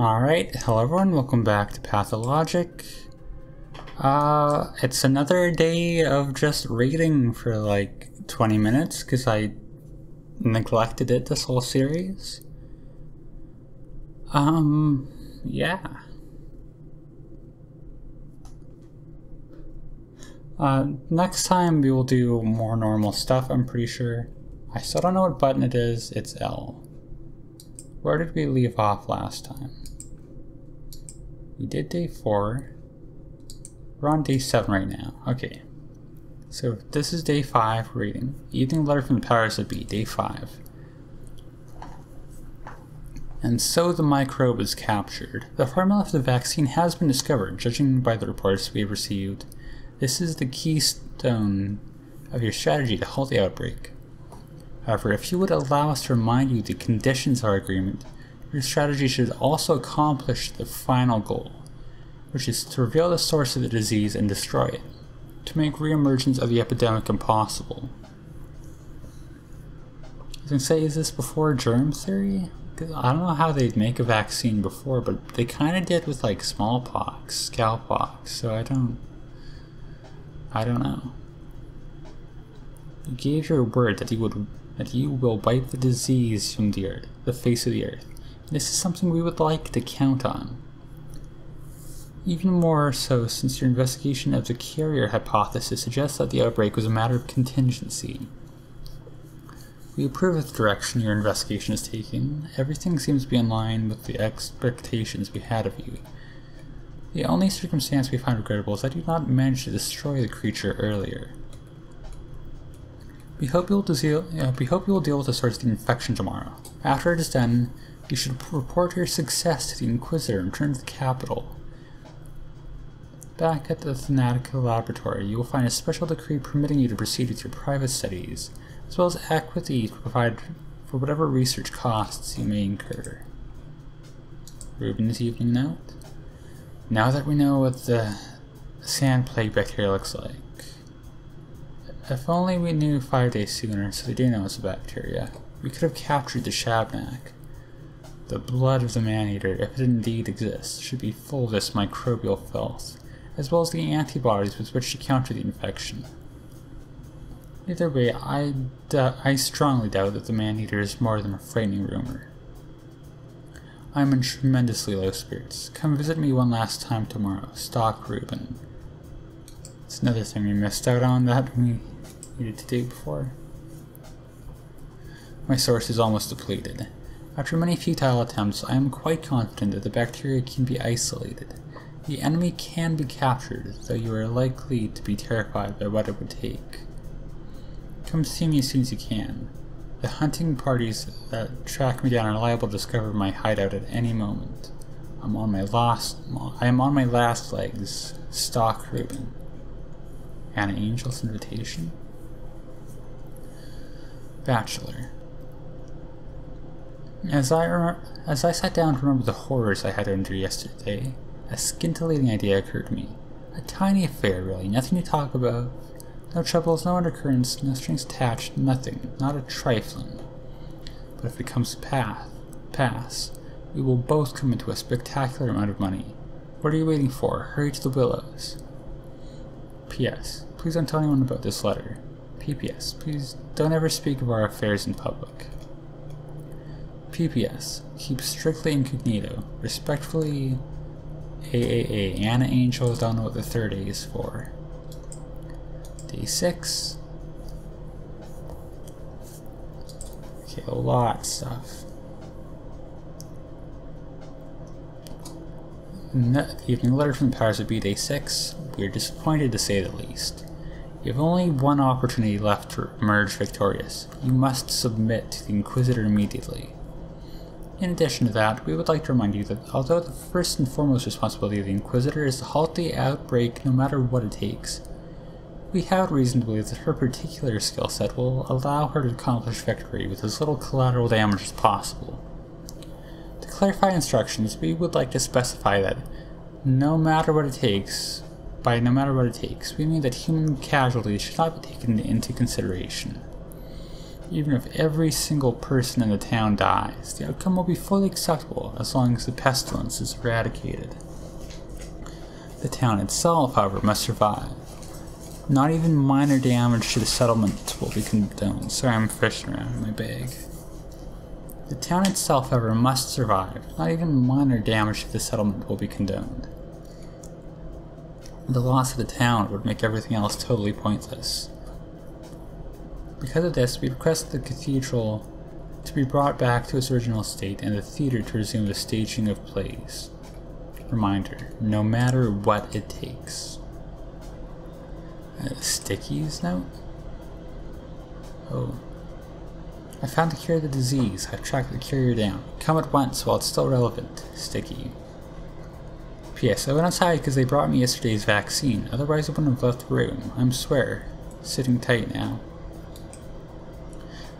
Alright, hello everyone, welcome back to Pathologic. Uh, it's another day of just reading for like 20 minutes because I neglected it this whole series. Um, yeah. Uh, next time we will do more normal stuff, I'm pretty sure. I still don't know what button it is, it's L. Where did we leave off last time? We did day 4. We're on day 7 right now. Okay. So this is day 5 reading. Evening letter from the powers that be, day 5. And so the microbe is captured. The formula for the vaccine has been discovered, judging by the reports we have received. This is the keystone of your strategy to halt the outbreak. However, if you would allow us to remind you the conditions of our agreement, your strategy should also accomplish the final goal, which is to reveal the source of the disease and destroy it, to make reemergence of the epidemic impossible. I was gonna say, is this before germ theory? I don't know how they'd make a vaccine before, but they kind of did with like smallpox, cowpox, so I don't. I don't know. You gave your word that you would that you will wipe the disease from the earth, the face of the earth. This is something we would like to count on. Even more so since your investigation of the carrier hypothesis suggests that the outbreak was a matter of contingency. We approve of the direction your investigation is taking. Everything seems to be in line with the expectations we had of you. The only circumstance we find regrettable is that you did not manage to destroy the creature earlier. We hope you will deal. Uh, we hope you will deal with the source of the infection tomorrow. After it is done, you should report your success to the Inquisitor and return to the capital. Back at the Thanatica laboratory, you will find a special decree permitting you to proceed with your private studies, as well as equity to provide for whatever research costs you may incur. Rubin's evening note. Now that we know what the sand plague bacteria looks like, if only we knew five days sooner, so they do know it's a bacteria, we could have captured the Shabnak. The blood of the man-eater, if it indeed exists, should be full of this microbial filth, as well as the antibodies with which to counter the infection. Either way, I, I strongly doubt that the man-eater is more than a frightening rumor. I am in tremendously low spirits. Come visit me one last time tomorrow. Stakh Rubin. It's another thing we missed out on that we needed to do before. My source is almost depleted. After many futile attempts, I am quite confident that the bacteria can be isolated. The enemy can be captured, though you are likely to be terrified by what it would take. Come see me as soon as you can. The hunting parties that track me down are liable to discover my hideout at any moment. I'm on my last I am on my last legs. Stakh Rubin. Anna Angel's invitation? Bachelor. As I, as I sat down to remember the horrors I had endure yesterday, a scintillating idea occurred to me. A tiny affair, really, nothing to talk about. No troubles, no undercurrents, no strings attached, nothing, not a trifling. But if it comes to path, pass, we will both come into a spectacular amount of money. What are you waiting for? Hurry to the willows. P.S. Please don't tell anyone about this letter. PPS. Please don't ever speak of our affairs in public. PPS. Keep strictly incognito. Respectfully, AAA. Anna Angel don't know what the third A is for. Day 6. Okay, a lot of stuff. No, evening letter from the powers that be day 6. We are disappointed to say the least. You have only one opportunity left to emerge victorious. You must submit to the Inquisitor immediately. In addition to that, we would like to remind you that although the first and foremost responsibility of the Inquisitor is to halt the outbreak no matter what it takes, we have reason to believe that her particular skill set will allow her to accomplish victory with as little collateral damage as possible. To clarify instructions, we would like to specify that no matter what it takes, by no matter what it takes, we mean that human casualties should not be taken into consideration. Even if every single person in the town dies, the outcome will be fully acceptable as long as the pestilence is eradicated. The town itself, however, must survive. Not even minor damage to the settlement will be condoned. Sorry, I'm fishing around in my bag. The town itself, however, must survive. Not even minor damage to the settlement will be condoned. The loss of the town would make everything else totally pointless. Because of this, we request the cathedral to be brought back to its original state and the theater to resume the staging of plays. Reminder, no matter what it takes. Uh, Sticky's note? Oh. I found the cure of the disease. I've tracked the carrier down. Come at once while it's still relevant. Sticky. P.S. I went outside because they brought me yesterday's vaccine. Otherwise I wouldn't have left the room. I'm swear. Sitting tight now.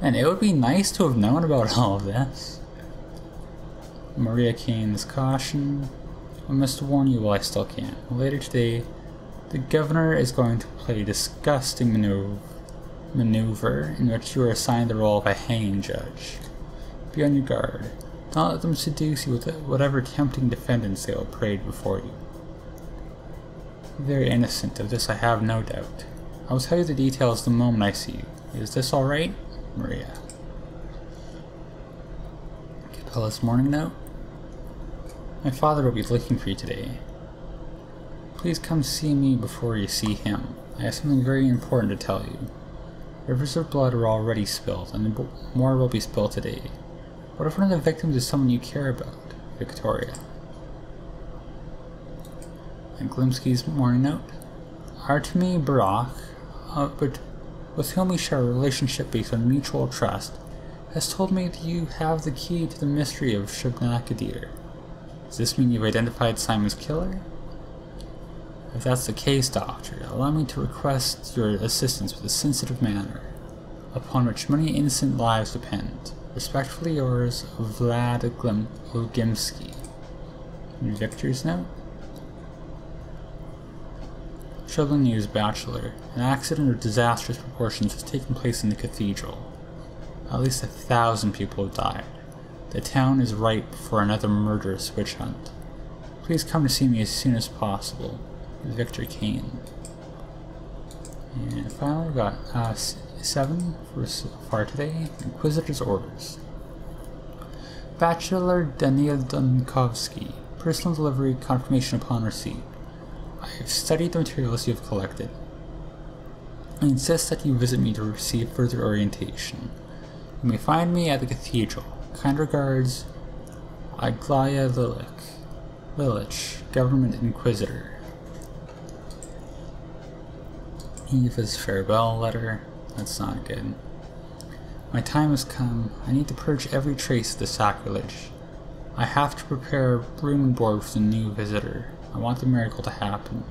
And it would be nice to have known about all of this. Maria Kane's caution. I must warn you while I still can. Later today, the governor is going to play a disgusting maneuver maneuver in which you are assigned the role of a hanging judge. Be on your guard. Don't let them seduce you with whatever tempting defendants they will parade before you. Very innocent of this I have no doubt. I will tell you the details the moment I see you. Is this alright? Maria. Capella's morning note. My father will be looking for you today. Please come see me before you see him. I have something very important to tell you. Rivers of blood are already spilled, and more will be spilled today. What if one of the victims is someone you care about? Victoria. Olgimsky's morning note. Artemy Burakh, uh, but with whom we share a relationship based on mutual trust, has told me that you have the key to the mystery of Shub-Niggurath. Does this mean you've identified Simon's killer? If that's the case, Doctor, allow me to request your assistance with a sensitive matter, upon which many innocent lives depend. Respectfully yours, Vlad Glim Ogimsky. Victor's note? Troubling news, Bachelor. An accident of disastrous proportions has taken place in the cathedral. At least a thousand people have died. The town is ripe for another murderous witch hunt. Please come to see me as soon as possible. Victor Kain. And finally, we got uh, seven for so far today. Inquisitor's Orders. Bachelor Daniel Dankovsky. Personal delivery confirmation upon receipt. I have studied the materials you have collected. I insist that you visit me to receive further orientation. You may find me at the cathedral. Kind regards, Aglaya Lilich, Lilich, Government Inquisitor. Eva's farewell letter. That's not good. My time has come. I need to purge every trace of the sacrilege. I have to prepare room and board for the new visitor. I want the miracle to happen.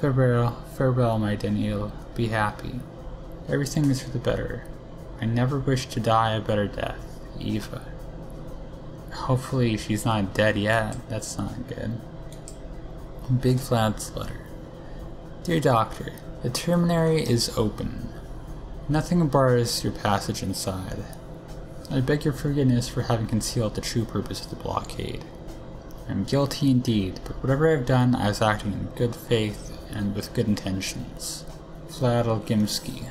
Farewell, farewell, my Daniel. Be happy. Everything is for the better. I never wish to die a better death. Eva. Hopefully she's not dead yet. That's not good. Big Vlad's letter. Dear Doctor, the Termitary is open. Nothing bars your passage inside. I beg your forgiveness for having concealed the true purpose of the blockade. I am guilty indeed, but whatever I have done, I was acting in good faith and with good intentions. Vlad Olgimsky.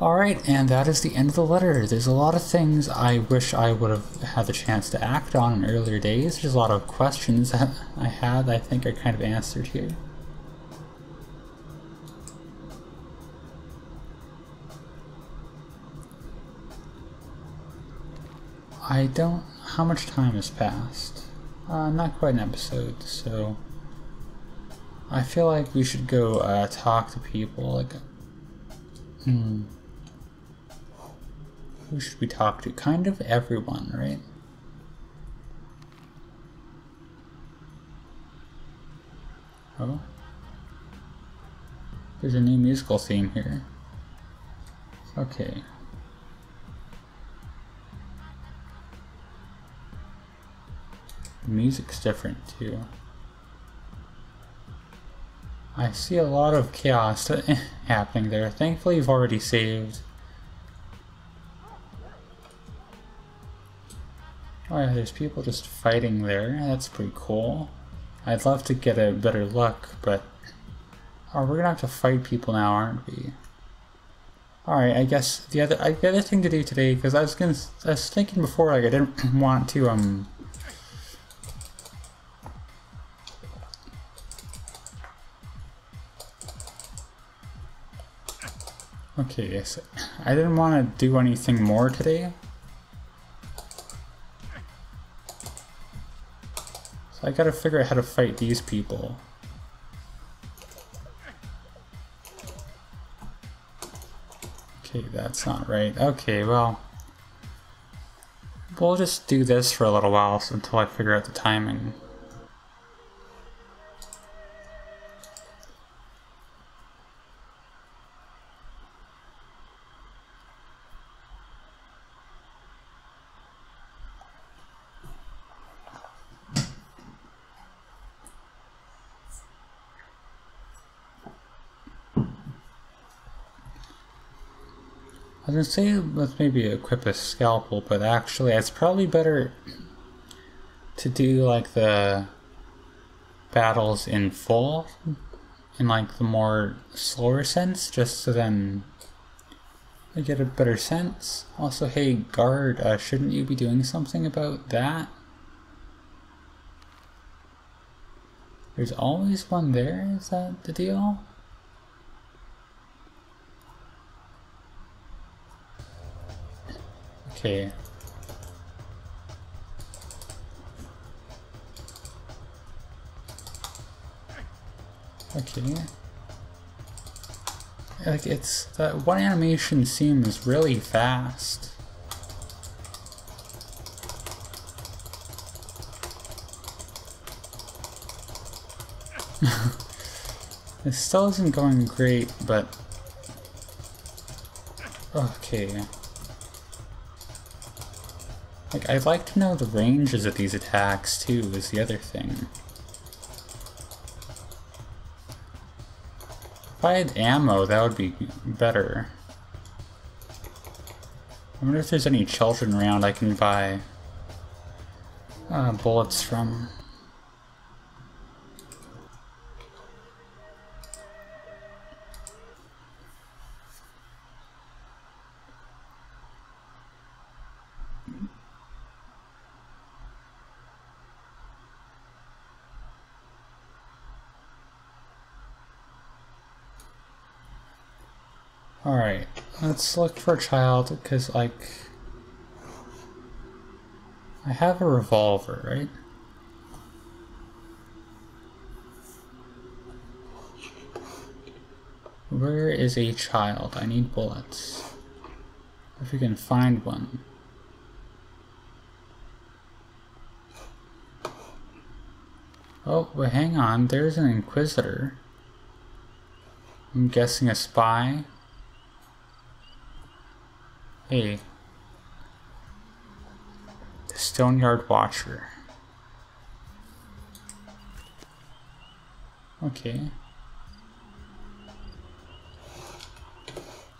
Alright, and that is the end of the letter. There's a lot of things I wish I would have had the chance to act on in earlier days. There's a lot of questions that I had I think are kind of answered here. I don't... how much time has passed? Uh, not quite an episode, so... I feel like we should go uh, talk to people, like... Hmm... Who should we talk to? Kind of everyone, right? Oh. There's a new musical theme here. Okay. The music's different too. I see a lot of chaos happening there. Thankfully you've already saved. Oh yeah, there's people just fighting there. That's pretty cool. I'd love to get a better look, but... Oh, we're gonna have to fight people now, aren't we? Alright, I guess the other the other thing to do today, because I was I was thinking before like I didn't want to um Okay, yes. I didn't want to do anything more today. So I gotta figure out how to fight these people. Okay, that's not right. Okay, well... We'll just do this for a little while until I figure out the timing. I was gonna say let's maybe equip a scalpel, but actually it's probably better to do like the battles in full, in like the more slower sense, just so then I get a better sense. Also, hey guard, uh, shouldn't you be doing something about that? There's always one there, is that the deal? Okay. Okay. Like it's that one animation seems really fast. it still isn't going great, but okay. Like, I'd like to know the ranges of these attacks, too, is the other thing. If I had ammo, that would be better. I wonder if there's any children around I can buy uh, bullets from. Alright, let's look for a child, because, like... I have a revolver, right? Where is a child? I need bullets. If we can find one. Oh, but hang on, there's an Inquisitor. I'm guessing a spy. Hey. The Stoneyard Watcher. Okay.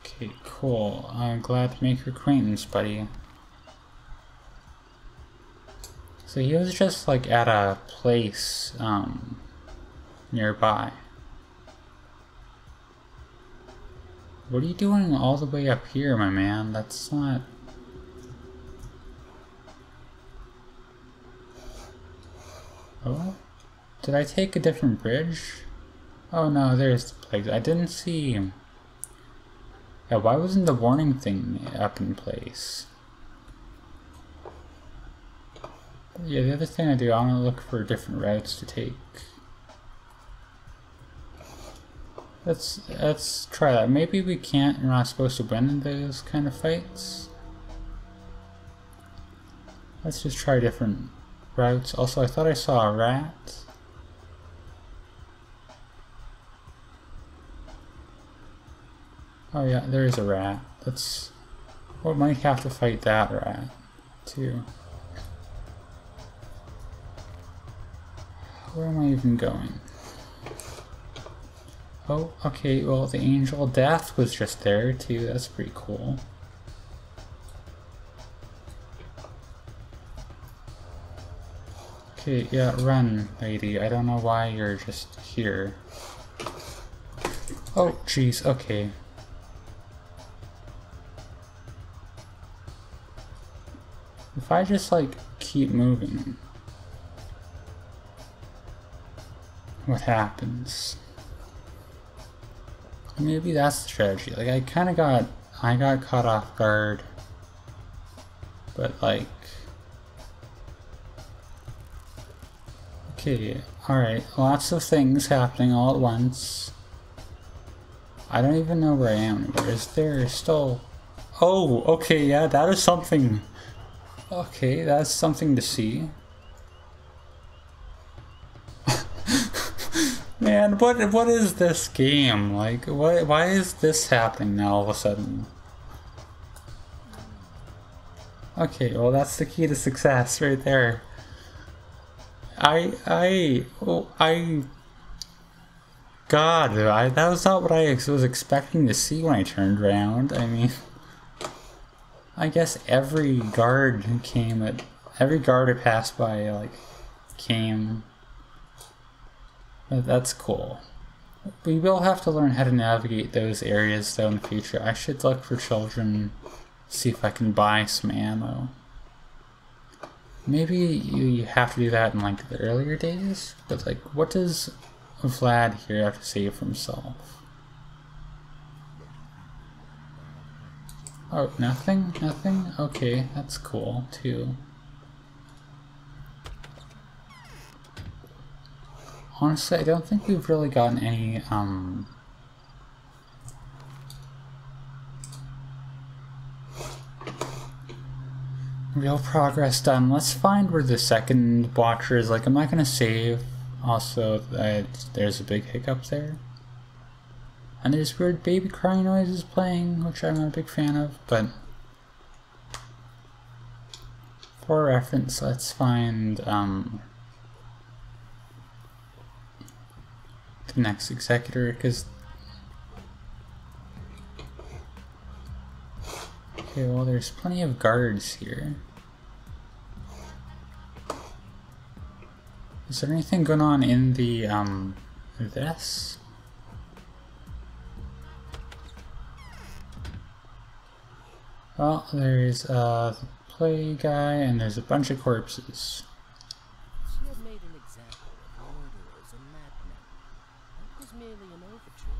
Okay, cool. I'm glad to make your acquaintance, buddy. So he was just like at a place um, nearby. What are you doing all the way up here, my man? That's not... Oh? Did I take a different bridge? Oh no, there's the place. I didn't see... Yeah, why wasn't the warning thing up in place? Yeah, the other thing I do, I want to look for different routes to take. Let's let's try that. Maybe we can't. We're not supposed to win in those kind of fights. Let's just try different routes. Also, I thought I saw a rat. Oh yeah, there is a rat. Let's. We might have to fight that rat too. Where am I even going? Oh, okay, well, the Angel Death was just there, too. That's pretty cool. Okay, yeah, run, lady. I don't know why you're just here. Oh, jeez, okay. If I just, like, keep moving, what happens? Maybe that's the strategy. Like, I kind of got, I got caught off guard, but, like, Okay, alright, lots of things happening all at once. I don't even know where I am anymore. Is there still... Oh, okay, yeah, that is something... Okay, that's something to see. Man, what what is this game? Like, what, why is this happening now all of a sudden? Okay, well that's the key to success right there. I, I, oh, I, God, I, that was not what I was expecting to see when I turned around. I mean, I guess every guard came at, every guard I passed by, like, came. That's cool. We will have to learn how to navigate those areas though in the future. I should look for children, see if I can buy some ammo. Maybe you have to do that in like the earlier days, but like what does Vlad here have to say for himself? Oh, nothing? Nothing? Okay, that's cool too. Honestly, I don't think we've really gotten any um, Real progress done. Let's find where the second watcher is. Like, I'm I going to save. Also, there's a big hiccup there. And there's weird baby crying noises playing, which I'm not a big fan of, but... For reference, let's find, um... The next executor, because... Okay, well there's plenty of guards here. Is there anything going on in the, um, this? Well, there's a play guy and there's a bunch of corpses. She had made an example of murderers and madmen. That was merely an overture.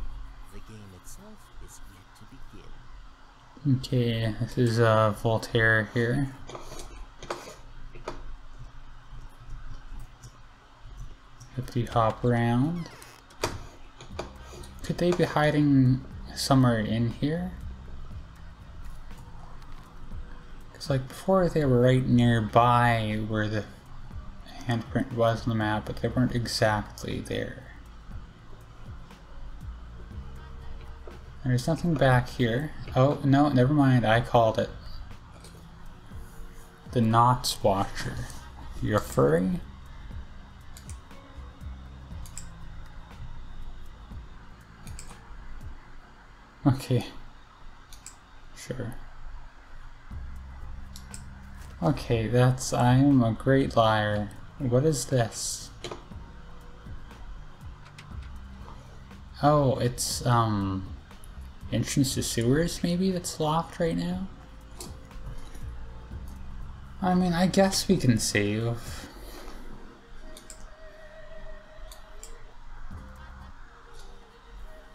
The game itself is yet to begin. Okay, this is uh, Voltaire here. Hippity hop around. Could they be hiding somewhere in here? Because like before they were right nearby where the handprint was on the map, but they weren't exactly there. There's nothing back here. Oh, no, never mind, I called it. The Knots Watcher. You're furry? Okay. Sure. Okay, that's... I am a great liar. What is this? Oh, it's, um... Entrance to sewers, maybe, that's locked right now? I mean, I guess we can save.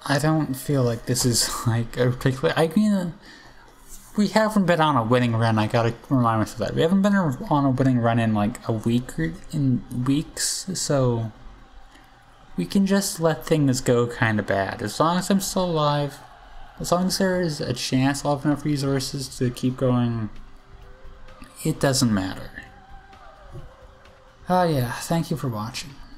I don't feel like this is like a particular. I mean, uh, we haven't been on a winning run. I gotta remind myself that we haven't been on a winning run in like a week or in weeks, so we can just let things go kind of bad. As long as I'm still alive, as long as there is a chance I'll have enough resources to keep going, it doesn't matter. Oh yeah, thank you for watching.